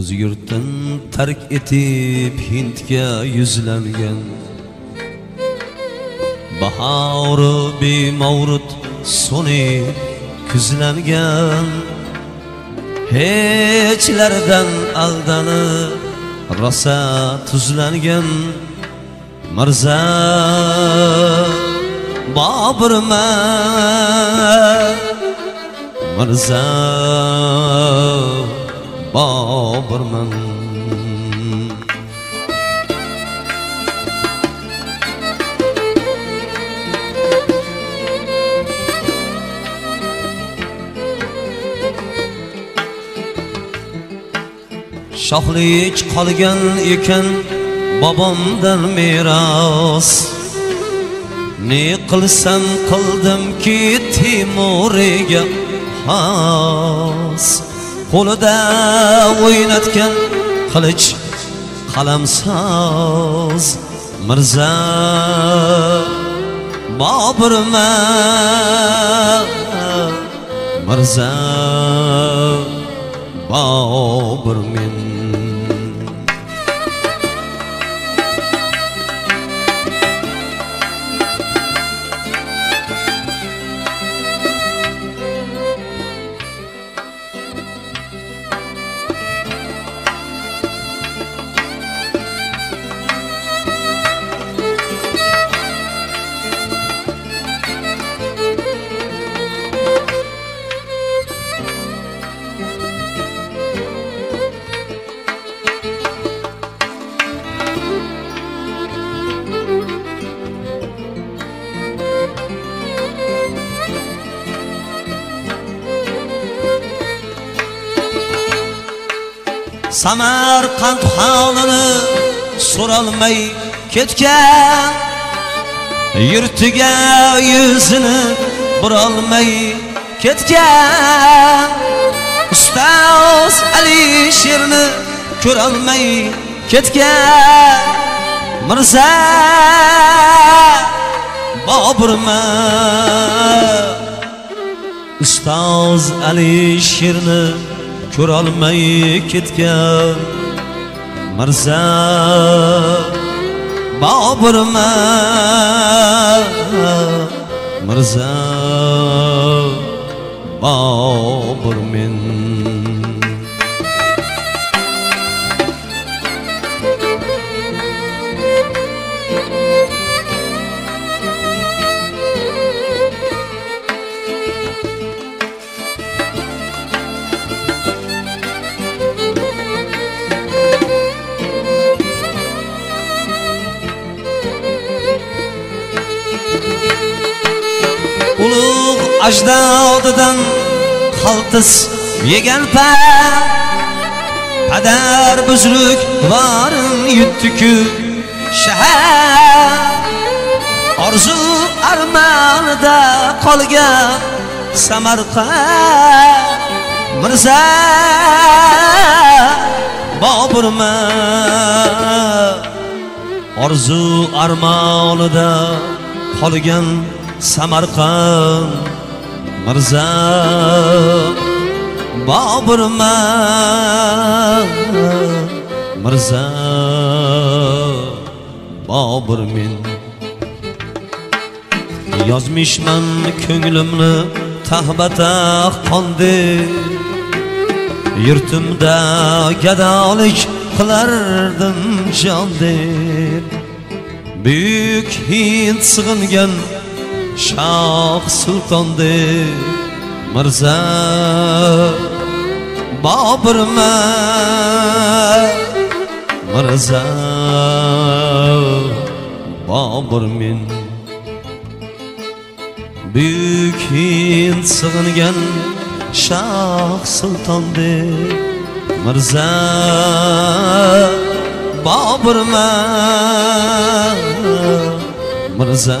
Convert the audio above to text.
o'z yurtin tark etib hindga yuzlangan. Bahori bemavrud suni kuzlangan. Hechlardan aldanib rosa tuzlangan. Mirza boburman mirza boburman shohlik qolgan ekan bobomdan meros ne qilsam qildimki temuriga xos qo'lida o'ynatgan qilich qalamsoz mirza. Boburma mirza bobur men. Samarqand holini so'ralmay ketgan. Yurtiga yuzini burolmay ketgan. Ustoz alisherni ko'rolmay ketgan. Mirza boburman ustoz alisherni ko'rolmay ketgan mirza boburman mirza bobur men ajdodidan qaltis yegan pa. Padar buzruk varin yutdiku shahar. Orzu armonida qolgan samarqand. Mirza boburman orzu armonida qolgan samarqand. Mirza boburman mirza bobur men yozmishman ko'nglimni tahbatah qondi yurtimda gadolik qilardim jon deb buyuk hind shoh sultondek mirza boburman mirza bobur men. Buyuk hind sig'ingan shoh sultondek mirza boburman mirza